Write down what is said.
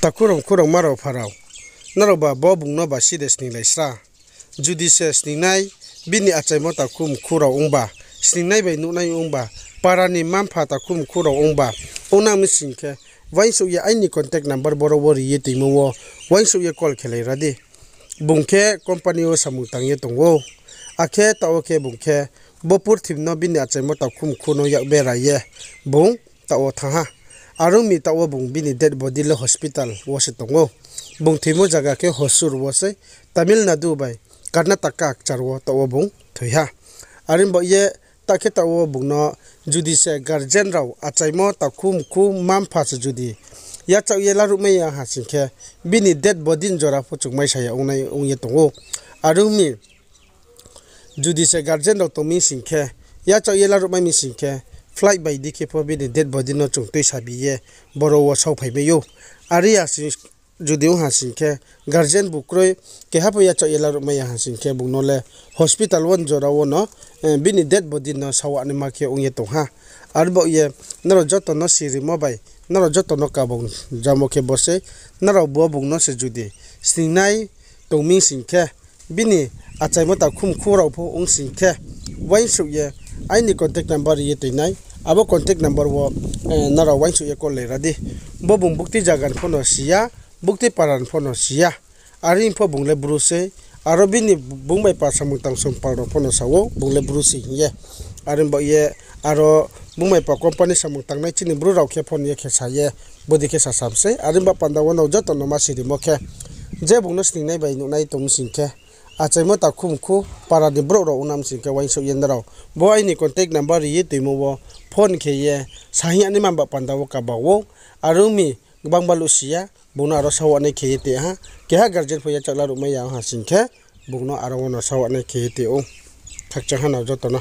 takurong kurong maro farao naro ba bo bung no ba sides ni laisra judi se sningnai bini achai mo takum khurao ongba sningnai bai nu nai ongba parani mampha takum khurao ongba ona mi singke wain so ya aini contact number boro boro ye timo wo. Wain so ye call khelai radi bungke company o samung tang ye tongo akhe ta oke bungke bopur thimno bini achai mo takum khuno yak bera ye. Bung, ta o thaha arim bo ye ta khe ta o bung no judi se guardian raw achai mo ta khum khum mam pha se judi ya chau ye la ru me ya ha sin khe bini dead body jora phu chung mai sa ya ong nai ong ye tongo arung mi judi se guardian raw to mi sin khe ya chau ye la ru mai mi sin khe flight by dikhe pho bi de dead body no chung tui sabi ye, boro wa sau phai be yo. Ari ya si judiu ha sin ke, guardian bu kroi ke ha ya cha yela ma ya ha sin ke bu no le. Hospital won jora wo no eh, bini dead body no sawa ni ma ke ong ye to ha. Ar bo ye naro joto no siri mobile naro joto no ka bong jamo ke bose naro bo bung no se judi singnai tongming sin ke bini achai mata khum khurau pho sinh sin ke. Wain su ye aini contact number ye này abo contact number wo nara wain su ye ko le radi bo bung bukti jagan phono sia bukti paran phono sia. Ari pho bungle bruse aro bini bungbai pa samung tang sum paro phono sawo bungle brusi ye. Ari bo ye aro bungbai pa company samung tang nai chini bru rau khe phone ye khe sa ye bodi khe sa samse ari ba panda wo no joto no ma siri mo khe. Je bungno sning nai bai nai tum sing bo ai ni contact number ye tuimo wo phone khe ye sahi ani mamba panda wo ka ba wo arumi gbang balu sia bungno aro sawa ne khe te ha ke ha guardian pho ya chala ru ma ya ha sing khe bungno aro wono sawa ne khe te o thak cha hana joto no